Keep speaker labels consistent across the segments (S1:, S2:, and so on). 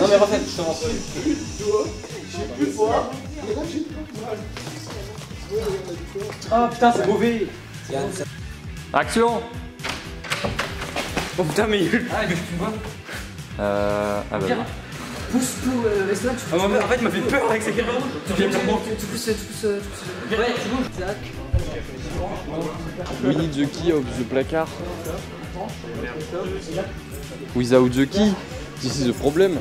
S1: Non mais refais, je commence.
S2: Plus fort.
S1: Oh putain, c'est mauvais.
S3: Action
S1: Oh putain, mais il.
S4: Ah, tu vois
S3: Euh. Ah bah oui.
S4: Pousse, pousse, euh, laisse-la, tu
S1: Ah, En fait, il m'a fait peur avec ses caméras.
S4: tu pousses, tu pousses, tu pousses, tu pousses. Ouais, tu bouges. Tac.
S3: Of the placard. Without Jockey, this is the problem.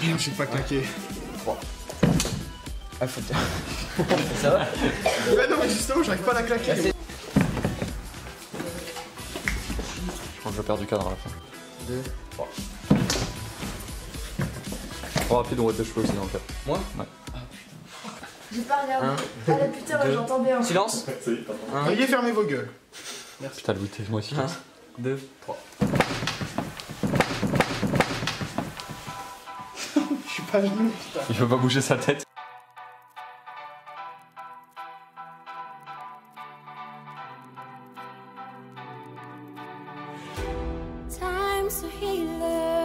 S2: Je suis pas claqué.
S1: Ah, faut
S2: Ouais, non, mais justement, j'arrive pas à la claquer.
S3: Je crois que je perds du cadre à la fin.
S1: 2,
S3: 3. Trop rapide, on voit tes cheveux aussi dans le cadre.
S1: Moi
S3: Ouais.
S5: J'ai pas regardé.
S1: Un,
S5: Ah la putain,
S1: deux.
S5: j'entends bien.
S1: Silence.
S2: Veuillez fermer vos gueules.
S3: Putain, Louis, moi aussi.
S1: 1, 2, 3.
S2: Je suis pas venu.
S3: Il peut pas bouger sa tête.
S6: Time's a healer,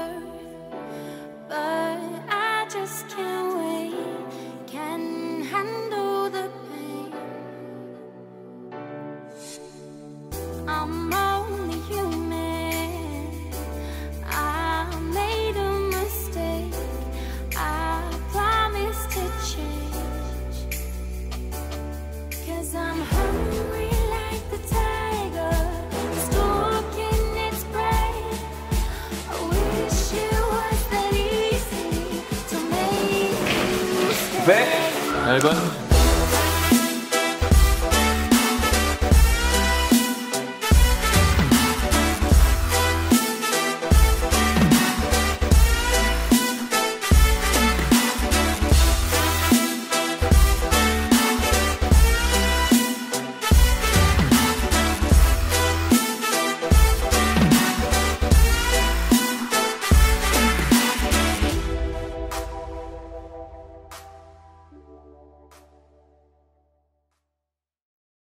S6: 네. 네,
S3: 백 얇은